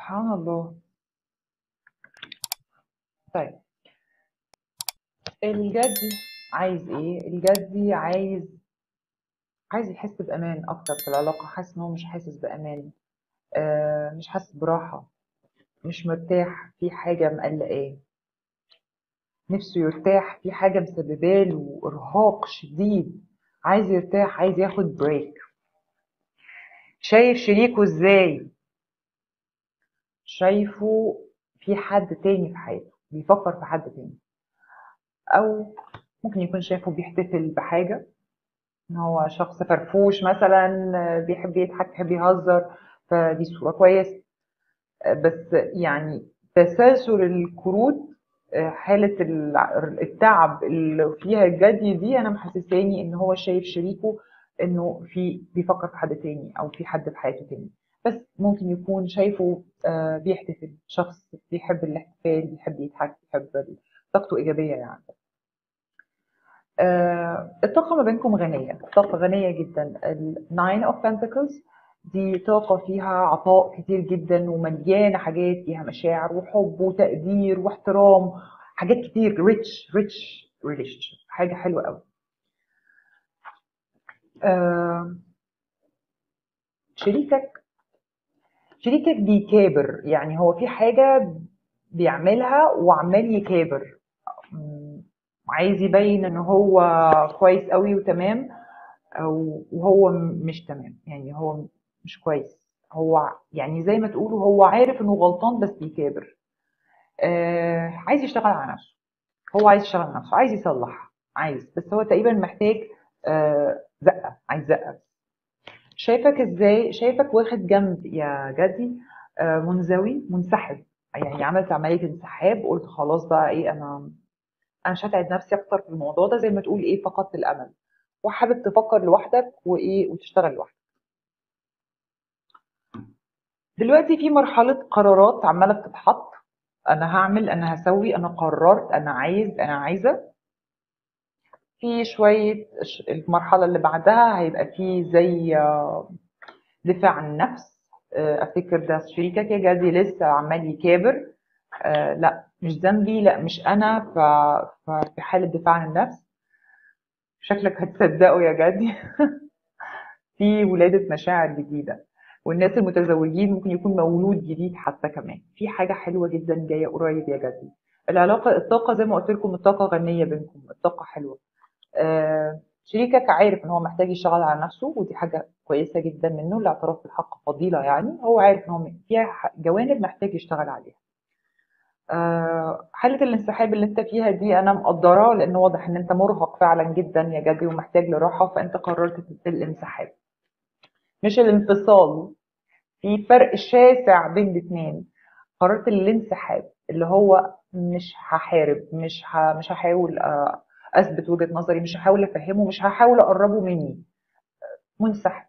سبحان الله. طيب. الجدي عايز إيه؟ الجدي عايز عايز يحس بأمان أكتر في العلاقة حاسس إن هو مش حاسس بأمان. آه مش حاسس براحة مش مرتاح في حاجة مقلقاه. نفسه يرتاح في حاجة مسبباله إرهاق شديد. عايز يرتاح عايز ياخد بريك شايف شريكه إزاي؟ شايفه في حد تاني في حياته بيفكر في حد تاني. أو ممكن يكون شايفه بيحتفل بحاجة إن هو شخص فرفوش مثلا بيحب يضحك بيحب يهزر فدي صورة كويسة. بس يعني تسلسل الكروت حالة التعب اللي فيها الجدي دي أنا محسساني إن هو شايف شريكه إنه في بيفكر في حد تاني أو في حد في حياته تاني. بس ممكن يكون شايفه بيحتفل شخص بيحب الاحتفال بيحب يضحك بيحب طاقته إيجابية يعني. الطاقة ما بينكم غنية طاقة غنية جدا. ال Nine of Pentacles دي طاقة فيها عطاء كتير جدا ومليانة حاجات فيها مشاعر وحب وتقدير واحترام حاجات كتير rich rich relation حاجة حلوة قوي آه شريكك شريكك بيكابر. يعني هو في حاجة بيعملها وعمال يكابر. عايز يبين إن هو كويس قوي وتمام وهو مش تمام. يعني هو مش كويس. هو يعني زي ما تقولوا هو عارف إنه غلطان بس بيكابر. آه عايز يشتغل على نفسه. هو عايز يشتغل على نفسه. عايز يصلح. عايز. بس هو تقريبا محتاج آه زقة. عايز زقة شايفك إزاي؟ شايفك واخد جنب يا جدي آه منزوي منسحب. يعني عملت عملية انسحاب قلت خلاص بقى أنا أنا مش هتعب نفسي أكتر في الموضوع ده زي ما تقول إيه فقدت الأمل. وحابب تفكر لوحدك وإيه وتشتغل لوحدك. دلوقتي في مرحلة قرارات عمالة بتتحط. أنا هعمل أنا هسوي أنا قررت أنا عايز أنا عايزة. في شوية المرحلة اللي بعدها هيبقى في زي دفاع عن النفس. أفتكر ده شريكك يا جدي لسه عمال يكابر. لا مش ذنبي لا مش أنا في حالة دفاع عن النفس. شكلك هتصدقوا يا جدي في ولادة مشاعر جديدة. والناس المتزوجين ممكن يكون مولود جديد حتى كمان. في حاجة حلوة جدا جاية قريب يا جدي العلاقة الطاقة زي ما قلت لكم الطاقة غنية بينكم. الطاقة حلوة. آه شريكك عارف إن هو محتاج يشتغل على نفسه ودي حاجة كويسة جدا منه الاعتراف بالحق فضيلة يعني هو عارف إن هو فيها جوانب محتاج يشتغل عليها آه حالة الانسحاب اللي أنت فيها دي أنا مقدراه لأن واضح إن أنت مرهق فعلا جدا يا جدي ومحتاج لراحة فأنت قررت الانسحاب مش الانفصال في فرق شاسع بين الاثنين قررت الانسحاب اللي هو مش هحارب مش. مش هحاول أثبت وجهة نظري مش هحاول أفهمه مش هحاول أقربه مني. منسحب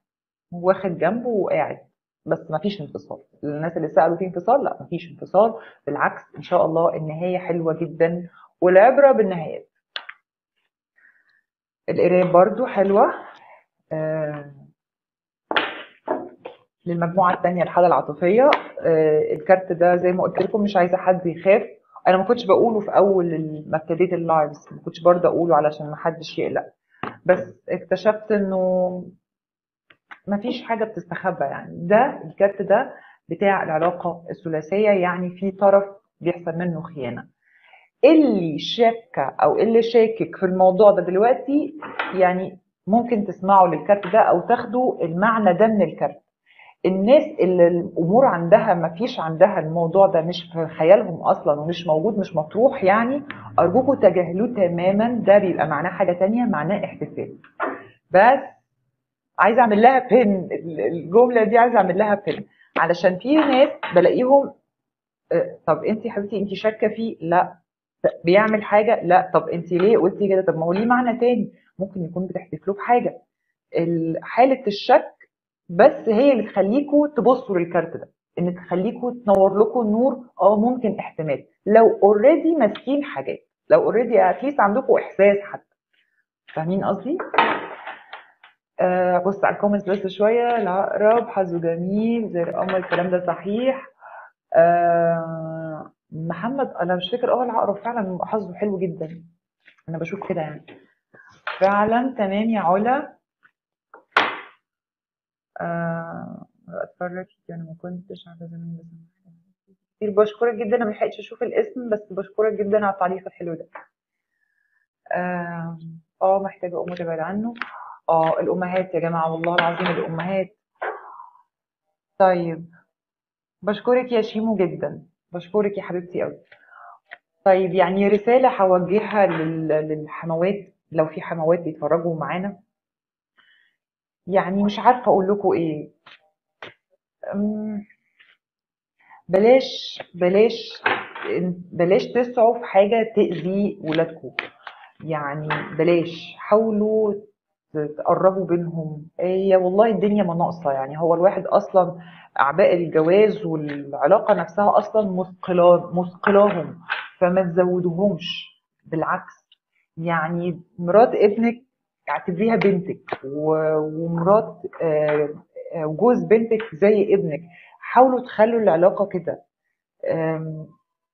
واخد جنبه وقاعد. بس ما فيش انفصال. الناس اللي سألوا في انفصال لا ما فيش انفصال. بالعكس إن شاء الله النهاية حلوة جدا والعبرة بالنهايات. القراية برضو حلوة. آه للمجموعة الثانية الحالة العاطفية. آه الكارت ده زي ما قلت لكم مش عايزة حد يخاف. أنا ما كنتش بقوله في أول ما ابتديت اللايفز ما كنتش برضه أقوله علشان ما حدش يقلق. بس اكتشفت إنه ما فيش حاجة بتستخبى يعني. ده الكارت ده بتاع العلاقة الثلاثية يعني في طرف بيحصل منه خيانة. اللي شاكه أو اللي شاكك في الموضوع ده دلوقتي يعني ممكن تسمعوا للكارت ده أو تاخدوا المعنى ده من الكارت. الناس اللي الأمور عندها ما فيش عندها الموضوع ده مش في خيالهم أصلا ومش موجود مش مطروح يعني ارجوكم تجاهلوه تماما ده بيبقى معناه حاجة تانية معناه احتفال بس عايزه أعمل لها بن الجملة دي عايزه أعمل لها بن علشان في ناس بلاقيهم طب انت حبيبتي انت شاكة فيه لا. بيعمل حاجة لا. طب انت ليه قلتي كده؟ طب ما هو ليه معنى تاني؟ ممكن يكون بتحتفلوا بحاجه حالة الشك بس هي اللي تخليكوا تبصوا للكارت ده إن تخليكوا تنور لكم النور آه ممكن احتمال. لو already ماسكين حاجات لو already at least عندكم إحساس حتى. فاهمين قصدي؟ آه بص على ال comments بس شوية. العقرب حظه جميل زي القمر الكلام ده صحيح. آه محمد أنا مش فاكر آه العقرب فعلا حظه حلو جدا. أنا بشوف كده يعني. فعلا تمام يا علا. آه أتفرج. أنا ما كنتش عارفه زمان بس كتير. بشكرك جدا. أنا ملحقتش أشوف الاسم بس بشكرك جدا على التعليق الحلو ده. آه آه، محتاجة أقوم ابعد عنه. آه الأمهات يا جماعة والله العظيم الأمهات. طيب بشكرك يا شيمو جدا. بشكرك يا حبيبتي قوي طيب يعني رسالة هوجهها لل- للحموات. لو في حموات بيتفرجوا معانا. يعني مش عارفة أقول لكم إيه. بلاش بلاش بلاش تسعوا في حاجة تأذي ولادكم. يعني بلاش حاولوا تقربوا بينهم. هي والله الدنيا ما ناقصة. يعني هو الواحد أصلا أعباء الجواز والعلاقة نفسها أصلا مثقلة مثقلاهم فما تزودوهمش بالعكس يعني مرات ابنك اعتبريها بنتك ومرات آه، آه، وجوز بنتك زي ابنك. حاولوا تخلوا العلاقة كده.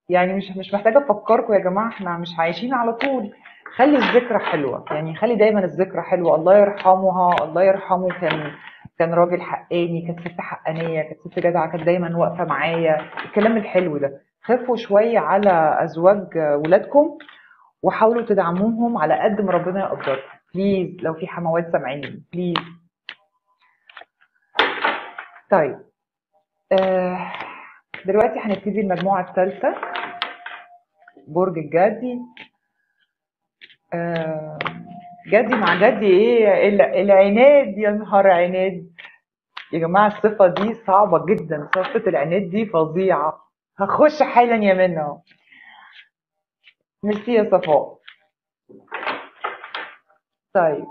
يعني مش مش محتاجة أفكركم يا جماعة إحنا مش عايشين على طول. خلي الذكرى حلوة. يعني خلي دايما الذكرى حلوة. الله يرحمها الله يرحمه. كان كان راجل حقاني كانت ست حقانية كانت ست جدعة كانت دايما واقفة معايا. الكلام الحلو ده. خفوا شوية على أزواج ولادكم وحاولوا تدعموهم على قد ما ربنا يقدركم. please لو في حموات سامعيني. please طيب. آه دلوقتي هنبتدي المجموعة الثالثة. برج الجدي. آه جدي مع جدي إيه؟ ال- العناد. يا نهار عناد. يا جماعة الصفة دي صعبة جدا. صفة العناد دي فظيعة. هخش حالا يا منى. ميرسي يا صفاء. طيب.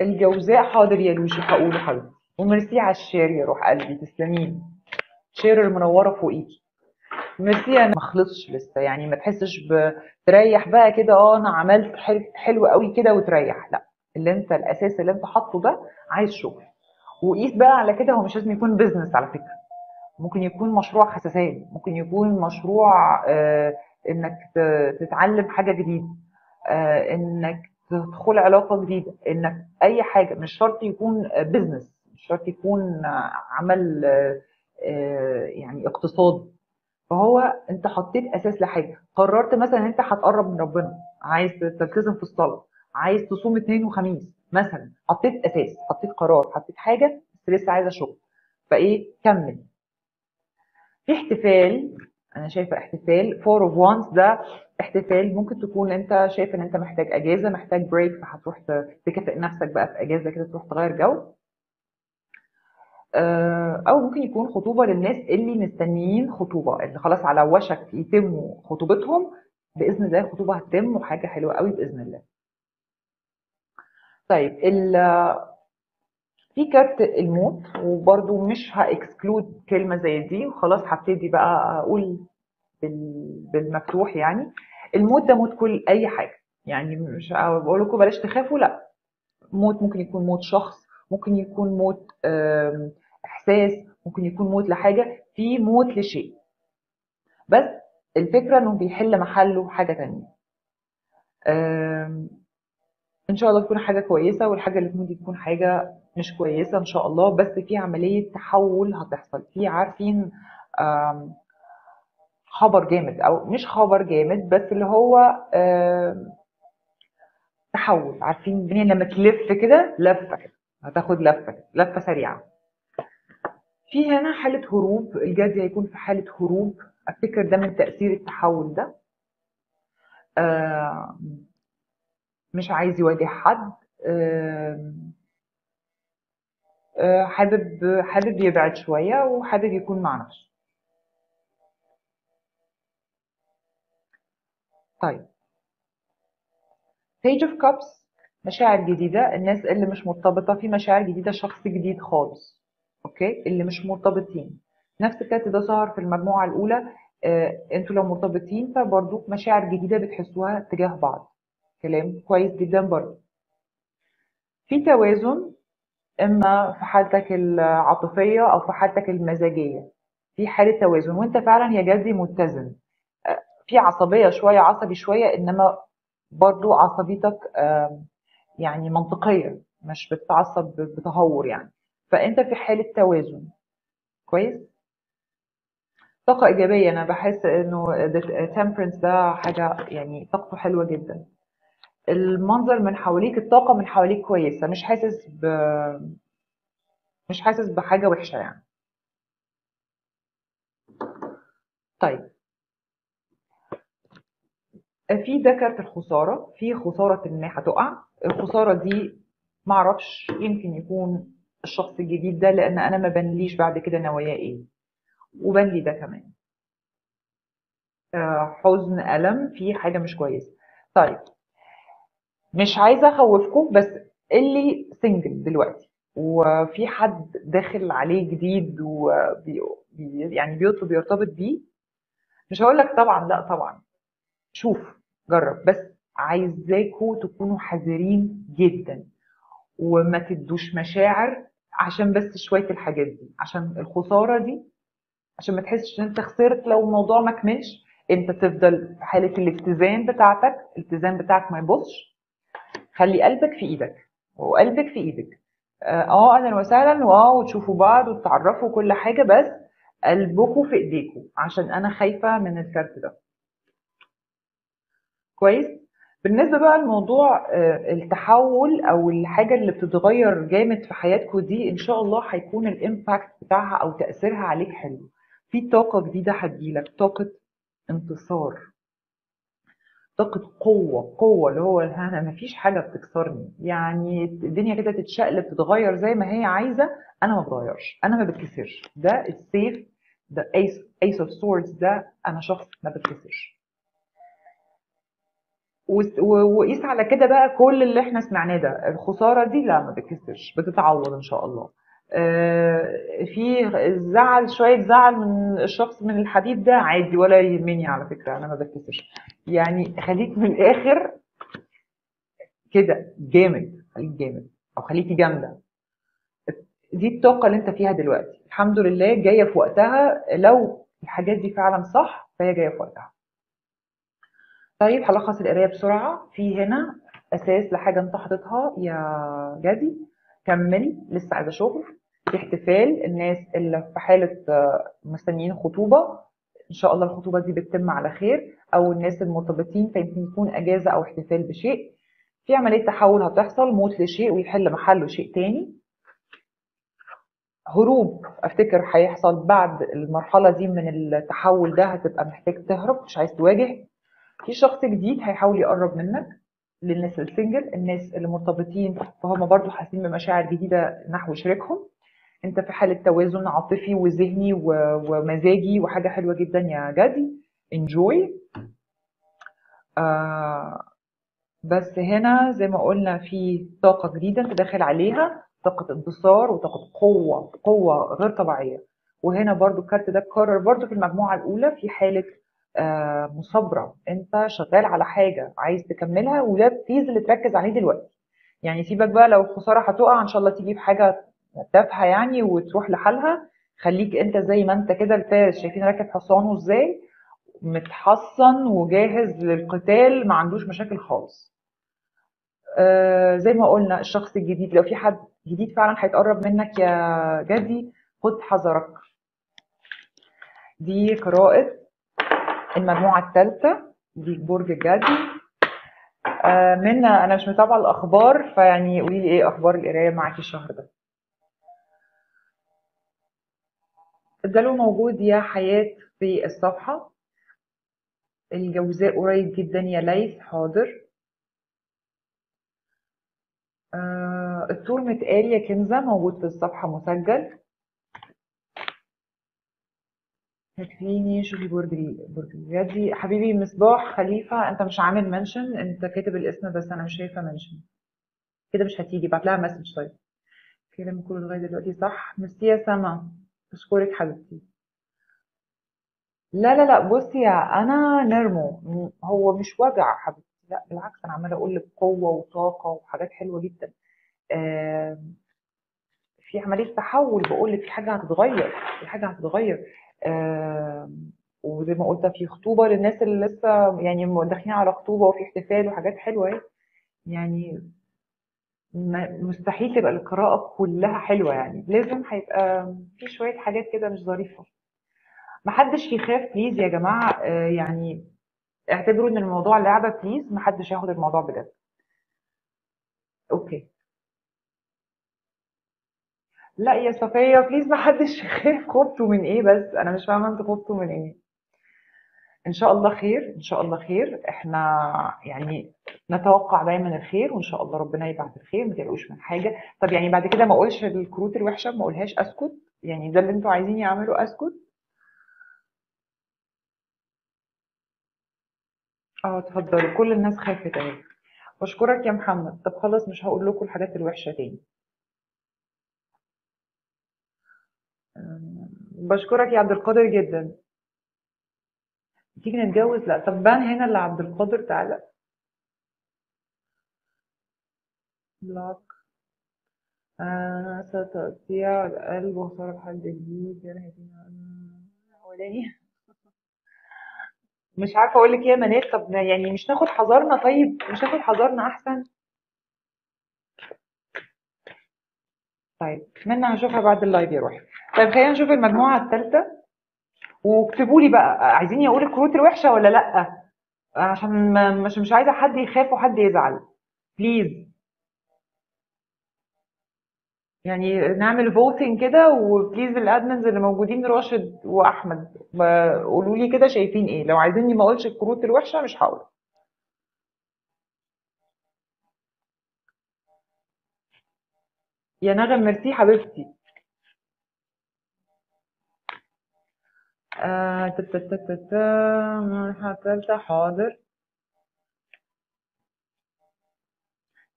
الجوزاء حاضر يا لوشي هقوله حبيبتي وميرسي على ال share يا روح قلبي تسلميلي. share المنورة فوقيكي. ميرسي أنا ما خلصش لسه يعني ما تحسش بتريح بقى كده. آه أنا عملت حلو, حلو قوي كده وتريح. لا اللي أنت الأساس اللي أنت حاطه ده عايز شغل. وقيس بقى على كده هو مش لازم يكون business على فكرة. ممكن يكون مشروع حساسات ممكن يكون مشروع آه إنك تتعلم حاجة جديدة آه إنك تدخل علاقة جديدة إنك أي حاجة مش شرط يكون business مش شرط يكون عمل آه، يعني اقتصاد. فهو أنت حطيت أساس لحاجة قررت مثلا ان أنت هتقرب من ربنا عايز تلتزم في الصلاة عايز تصوم اثنين وخميس مثلا حطيت أساس حطيت قرار حطيت حاجة بس لسه عايزة شغل فإيه؟ كمل. في احتفال أنا شايفة احتفال. four of wands ده احتفال. ممكن تكون أنت شايف إن أنت محتاج أجازة محتاج break فهتروح تكافئ نفسك بقى في أجازة كده تروح تغير جو. آه، أو ممكن يكون خطوبة للناس اللي مستنيين خطوبة اللي خلاص على وشك يتم خطوبتهم. بإذن الله الخطوبه هتتم وحاجة حلوة قوي بإذن الله. طيب في كارت الموت وبرده مش ه exclude كلمة زي دي وخلاص هبتدي بقى أقول بال- بالمفتوح يعني. الموت ده موت كل أي حاجة. يعني مش بقول لكم بلاش تخافوا لأ. موت ممكن يكون موت شخص ممكن يكون موت إحساس ممكن يكون موت لحاجة. في موت لشيء. بس الفكرة إنه بيحل محله حاجة تانية. إن شاء الله تكون حاجة كويسة والحاجة اللي دي تكون حاجة مش كويسة إن شاء الله. بس في عملية تحول هتحصل. في عارفين خبر جامد أو مش خبر جامد بس اللي هو تحول. عارفين الدنيا لما تلف كده؟ لفة. كده هتاخد لفة كده لفة سريعة. في هنا حالة هروب. الجدي هيكون في حالة هروب. أفتكر ده من تأثير التحول ده. مش عايز يواجه حد آه، حابب حابب يبعد شوية وحابب يكون مع نفسه. طيب. Page of Cups مشاعر جديدة. الناس اللي مش مرتبطة في مشاعر جديدة شخص جديد خالص. أوكي؟ اللي مش مرتبطين. نفس الكارت ده ظهر في المجموعة الأولى آه، أنتوا لو مرتبطين فبرضو مشاعر جديدة بتحسوها تجاه بعض. كلام كويس جدا برضو في توازن إما في حالتك العاطفية أو في حالتك المزاجية. في حالة توازن وإنت فعلا يا جدي متزن. آه، في عصبية شوية عصبي شوية إنما برضو عصبيتك يعني منطقية مش بتتعصب بتهور يعني. فإنت في حالة توازن. كويس؟ طاقة إيجابية أنا بحس إنه التمبرنس ده حاجة يعني طاقته حلوة جدا. المنظر من حواليك الطاقة من حواليك كويسة مش حاسس ب مش حاسس بحاجة وحشة يعني. طيب. في ده كارت الخسارة في خسارة ما هتقع. الخسارة دي معرفش يمكن يكون الشخص الجديد ده لأن أنا ما بنليش بعد كده نواياه إيه. وبنلي ده كمان. آه، حزن ألم في حاجة مش كويسة. طيب. مش عايزة أخوفكم بس اللي single دلوقتي. وفي حد داخل عليه جديد وبي بي- يعني بيطلب يرتبط بيه. مش هقول لك طبعا لا طبعا. شوف جرب. بس عايزاكوا تكونوا حذرين جدا. وما تدوش مشاعر عشان بس شوية الحاجات دي. عشان الخسارة دي عشان ما تحسش إن أنت خسرت لو الموضوع ما كملش. أنت تفضل في حالة الاتزان بتاعتك الاتزان بتاعك ما يبصش. خلي قلبك في إيدك. وقلبك في إيدك. آه آه، أهلا وسهلا. واو وتشوفوا بعض وتتعرفوا كل حاجة بس قلبكم في ايديكم عشان أنا خايفة من الكارت ده. كويس؟ بالنسبة بقى لموضوع آه، التحول أو الحاجة اللي بتتغير جامد في حياتكم دي إن شاء الله هيكون الإمباكت بتاعها أو تأثيرها عليك حلو. في طاقة جديدة هتجيلك طاقة انتصار. طاقة قوة قوة اللي هو أنا مفيش حاجة بتكسرني. يعني الدنيا كده تتشقلب تتغير زي ما هي عايزة أنا ما بتغيرش أنا ما بتكسرش. ده السيف ده ace ace of swords ده أنا شخص ما بتكسرش. وقيس على كده بقى كل اللي إحنا سمعناه ده الخسارة دي لا ما بتكسرش بتتعوض إن شاء الله. في زعل شوية زعل من الشخص من الحديد ده عادي ولا يهمني على فكرة أنا ما بتكسرش يعني خليك من الآخر كده جامد خليك جامد أو خليكي جامدة. دي الطاقة اللي أنت فيها دلوقتي. الحمد لله جاية في وقتها لو الحاجات دي فعلا صح فهي جاية في وقتها. طيب هلخص القراية بسرعة. في هنا أساس لحاجة أنت حاططها يا جدي. كملي لسه عايزة شغل. في احتفال الناس اللي في حالة آه، مستنيين خطوبة. إن شاء الله الخطوبة دي بتتم على خير. أو الناس المرتبطين فيمكن يكون أجازة أو احتفال بشيء. في عملية تحول هتحصل موت لشيء ويحل محله شيء تاني. هروب أفتكر هيحصل بعد المرحلة دي من التحول ده هتبقى محتاج تهرب مش عايز تواجه. في شخص جديد هيحاول يقرب منك للناس السنجل الناس اللي مرتبطين فهم برضو حاسين بمشاعر جديدة نحو شريكهم. انت في حالة توازن عاطفي وذهني ومزاجي وحاجة حلوة جدا يا جدي. انجوي آه بس هنا زي ما قلنا في طاقة جديدة انت داخل عليها طاقة انتصار وطاقة قوة قوة غير طبيعية. وهنا برضو الكارت ده اتكرر برضو في المجموعة الأولى في حالة آه مثابرة انت شغال على حاجة عايز تكملها وده التيز اللي تركز عليه دلوقتي. يعني سيبك بقى لو الخسارة هتقع إن شاء الله تيجي بحاجة تافهة يعني وتروح لحالها. خليك انت زي ما انت كده الفارس شايفين راكب حصانه إزاي؟ متحصن وجاهز للقتال ما عندوش مشاكل خالص. آه زي ما قلنا الشخص الجديد لو في حد جديد فعلا هيتقرب منك يا جدي خد حذرك. دي قراءة المجموعة الثالثة دي برج الجدي آه منا أنا مش متابعة الأخبار فيعني قولي لي إيه أخبار القراية معاكي الشهر ده؟ الدلو موجود يا حياة في الصفحة. الجوزاء قريب جدا يا ليث حاضر. آه الثور متقال يا كنزة موجود في الصفحة مسجل. تكفيني شوفي برج برج الجدي حبيبي مصباح خليفة أنت مش عامل mention؟ أنت كاتب الاسم بس أنا مش شايفة mention. كده مش هتيجي بعت لها message. طيب كلام كله لغاية دلوقتي صح. ميرسي يا سما. اشكرك حبيبتي. لا لا لا بصي يا أنا نرمو. هو مش وجع حبيبتي لا بالعكس أنا عمالة أقول لك قوه وطاقة وحاجات حلوة جدا. في عملية تحول بقول لك في حاجة هتتغير في حاجة هتتغير. وزي ما قلت في خطوبة للناس اللي لسه يعني داخلين على خطوبة وفي احتفال وحاجات حلوة أهي. يعني مستحيل تبقى القراءة كلها حلوة يعني. لازم هيبقى في شوية حاجات كده مش ظريفة. محدش يخاف please يا جماعة. آه، يعني اعتبروا إن الموضوع لعبة please محدش ياخد الموضوع بجد. okay. لا يا صفية please محدش يخاف. خفتوا من إيه بس؟ أنا مش فاهمة أنتوا خفتوا من إيه. إن شاء الله خير إن شاء الله خير. إحنا يعني نتوقع دايما الخير وإن شاء الله ربنا يبعت الخير ما تقلقوش من حاجة. طب يعني بعد كده ما أقولش الكروت الوحشة ما أقولهاش أسكت. يعني ده اللي أنتوا عايزين يعملوا أسكت. آه اتفضلوا. كل الناس خافت اهي بشكرك يا محمد. طب خلاص مش هقول لكم الحاجات الوحشة تاني. بشكرك يا عبد القادر جدا. تيجي نتجوز؟ لا. طب بان هنا اللي عبد القادر تعالى. بلاك آه ستقطيع القلب وخسارة حد جديد. يا نهاية أولاني. مش عارفة أقول لك إيه يا منال. طب يعني مش ناخد حذرنا؟ طيب مش ناخد حذرنا أحسن؟ طيب منى هشوفها بعد ال live يا روحي. طيب خلينا نشوف المجموعة الثالثة. واكتبوا لي بقى عايزين أقول الكروت الوحشة ولا لأ؟ عشان مش مش عايزة حد يخاف وحد يزعل. please يعني نعمل voting كده و please ال admins اللي موجودين راشد وأحمد. قولوا لي كده شايفين إيه. لو عايزيني ما أقولش الكروت الوحشة مش هقول. يا نغم ميرسي حبيبتي. المرحلة حاضر.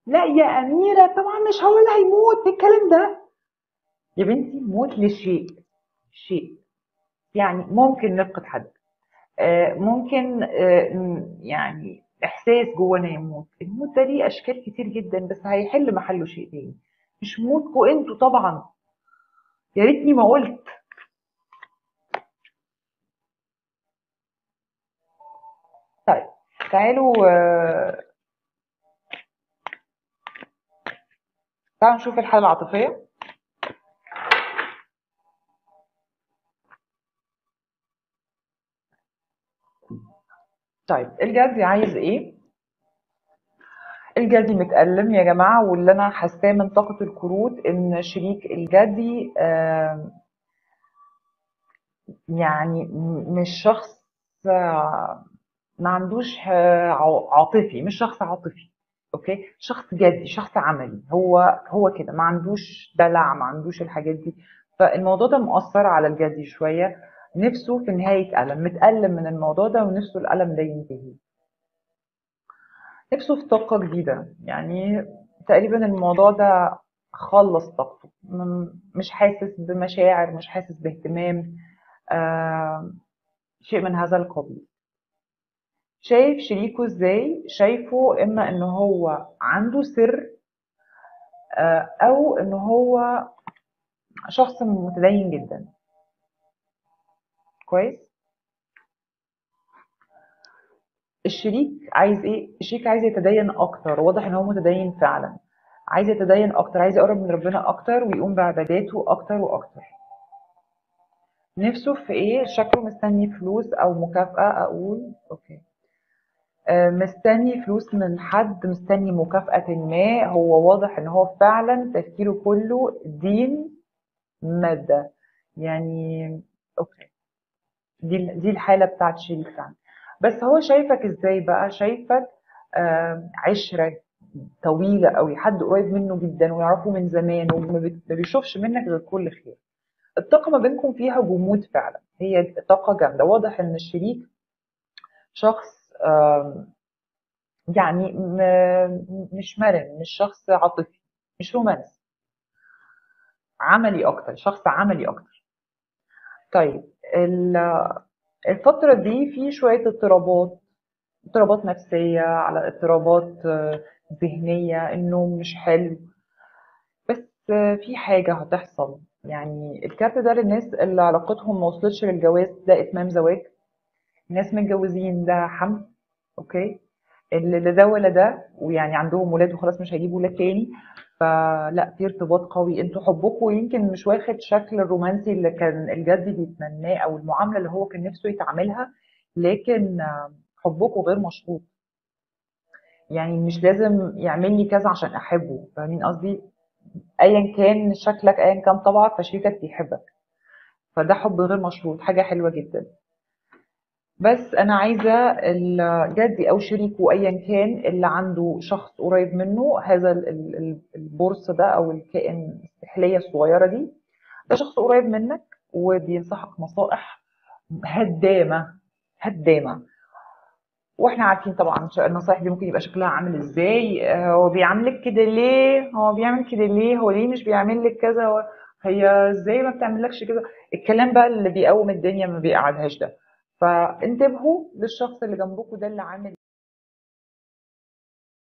لا يا أميرة طبعا مش هقول هيموت إيه الكلام ده. يا بنتي موت لشيء شيء. يعني ممكن نفقد حد. آه، ممكن آه، يعني إحساس جوانا يموت. الموت ده ليه أشكال كتير جدا بس هيحل محله شيء تاني. مش موتكم أنتوا طبعا. يا ريتني ما قلت. تعالوا آه، تعالوا نشوف الحالة العاطفية. طيب الجدي عايز إيه؟ الجدي متألم يا جماعة واللي أنا حاساه من طاقة الكروت إن شريك الجدي آه، يعني مش شخص آه، ما عندوش آه، عاطفي مش شخص عاطفي أوكي؟ شخص جدي شخص عملي هو هو كده ما عندوش دلع ما عندوش الحاجات دي. فالموضوع ده مؤثر على الجدي شوية. نفسه في نهاية ألم متألم من الموضوع ده ونفسه الألم ده ينتهي. نفسه في طاقة جديدة. يعني تقريبا الموضوع ده خلص طاقته. مش حاسس بمشاعر مش حاسس باهتمام آه شيء من هذا القبيل. شايف شريكه إزاي؟ شايفه إما إن هو عنده سر آه، أو إن هو شخص متدين جدا. كويس؟ الشريك عايز إيه؟ الشريك عايز يتدين أكتر. واضح إن هو متدين فعلا. عايز يتدين أكتر عايز يقرب من ربنا أكتر ويقوم بعباداته أكتر وأكتر. نفسه في إيه؟ شكله مستني فلوس أو مكافأة أقول okay. مستني فلوس من حد مستني مكافأة ما. هو واضح إن هو فعلا تفكيره كله دين مادة. يعني okay. دي دي الحالة بتاعت شريك فعلا بس هو شايفك إزاي بقى؟ شايفك آه، عشرة طويلة قوي حد قريب منه جدا ويعرفه من زمان وما بيشوفش منك غير كل خير. الطاقة ما بينكم فيها جمود فعلا هي طاقة جامدة. واضح إن الشريك شخص يعني مش مرن مش شخص عاطفي مش رومانسي. عملي أكتر شخص عملي أكتر. طيب ال- الفترة دي في شوية اضطرابات اضطرابات نفسية على اضطرابات ذهنية النوم مش حلو. بس في حاجة هتحصل. يعني الكارت ده للناس اللي علاقتهم ما وصلتش للجواز ده إتمام زواج. ناس متجوزين ده حمل أوكي؟ اللي ده ولا ده ويعني عندهم ولاد وخلاص مش هيجيبوا ولاد تاني. فلا في ارتباط قوي. أنتوا حبكم يمكن مش واخد شكل الرومانسي اللي كان الجدي بيتمناه أو المعاملة اللي هو كان نفسه يتعاملها لكن حبكم غير مشروط. يعني مش لازم يعمل لي كذا عشان أحبه فاهمين قصدي؟ ايا كان شكلك ايا كان طبعك فشريكك بيحبك. فده حب غير مشروط حاجة حلوة جدا. بس أنا عايزة الجدي أو شريكه ايا كان اللي عنده شخص قريب منه هذا ال- ال- ال- البورس ده أو الكائن السحلية الصغيرة دي. ده شخص قريب منك وبينصحك نصائح هدامة هدامة. وإحنا عارفين طبعا ش- النصايح دي ممكن يبقى شكلها عامل إزاي. آه، هو بيعاملك كده ليه؟ هو بيعمل كده ليه؟ هو ليه مش بيعمل لك كذا؟ هو- هي إزاي ما بتعملكش كده الكلام بقى اللي بيقوم الدنيا ما بيقعدهاش ده. فانتبهوا للشخص اللي جنبكم ده اللي عامل